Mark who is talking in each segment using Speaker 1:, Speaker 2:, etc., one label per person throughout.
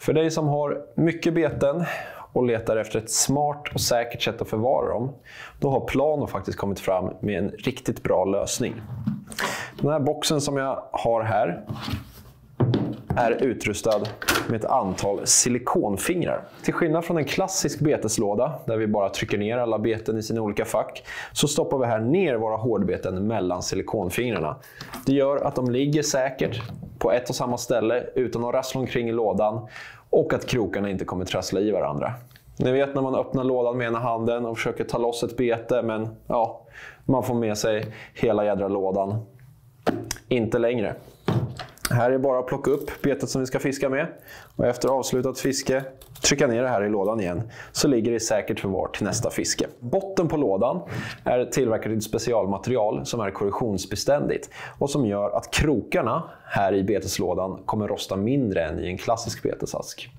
Speaker 1: För dig som har mycket beten och letar efter ett smart och säkert sätt att förvara dem, då har Plano faktiskt kommit fram med en riktigt bra lösning. Den här boxen som jag har här är utrustad med ett antal silikonfingrar. Till skillnad från en klassisk beteslåda, där vi bara trycker ner alla beten i sina olika fack, så stoppar vi här ner våra hårdbeten mellan silikonfingrarna. Det gör att de ligger säkert på ett och samma ställe utan att rassla omkring i lådan och att krokarna inte kommer trassla i varandra. Ni vet när man öppnar lådan med ena handen och försöker ta loss ett bete, men ja, man får med sig hela jädra lådan. Inte längre. Här är bara att plocka upp betet som vi ska fiska med och efter avslutat fiske trycka ner det här i lådan igen så ligger det säkert förvar till nästa fiske. Botten på lådan är tillverkad i ett specialmaterial som är korrosionsbeständigt och som gör att krokarna här i beteslådan kommer rosta mindre än i en klassisk betesask.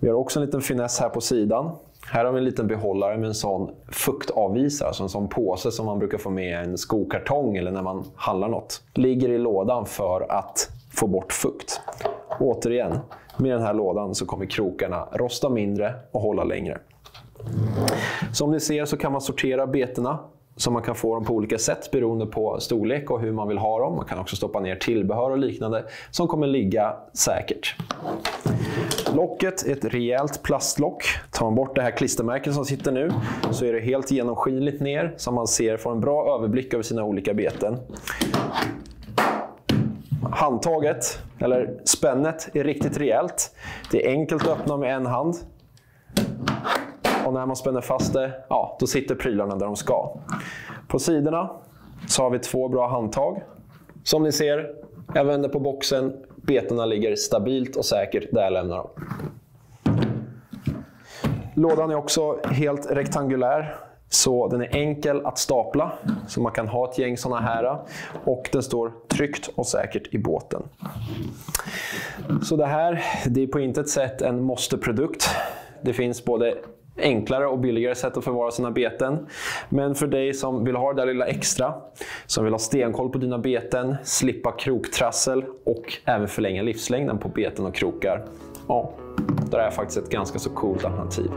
Speaker 1: Vi har också en liten finess här på sidan. Här har vi en liten behållare med en sån fuktavvisare, alltså en sån påse som man brukar få med i en skokartong eller när man handlar något. Ligger i lådan för att få bort fukt. Återigen, med den här lådan så kommer krokarna rosta mindre och hålla längre. Som ni ser så kan man sortera betena så man kan få dem på olika sätt beroende på storlek och hur man vill ha dem. Man kan också stoppa ner tillbehör och liknande som kommer ligga säkert. Locket är ett rejält plastlock. Tar man bort det här klistermärket som sitter nu så är det helt genomskinligt ner så man ser, får en bra överblick över sina olika beten. Handtaget, eller spännet, är riktigt rejält. Det är enkelt att öppna med en hand. Och när man spänner fast det, ja, då sitter prylarna där de ska. På sidorna så har vi två bra handtag. Som ni ser, jag vänder på boxen. Betena ligger stabilt och säkert där jag lämnar dem. Lådan är också helt rektangulär. Så den är enkel att stapla, så man kan ha ett gäng sådana här. Och den står tryggt och säkert i båten. Så det här, det är på intet sätt en måste-produkt. Det finns både enklare och billigare sätt att förvara sina beten. Men för dig som vill ha det där lilla extra, som vill ha stenkoll på dina beten, slippa kroktrassel och även förlänga livslängden på beten och krokar. Ja, det är faktiskt ett ganska så coolt alternativ.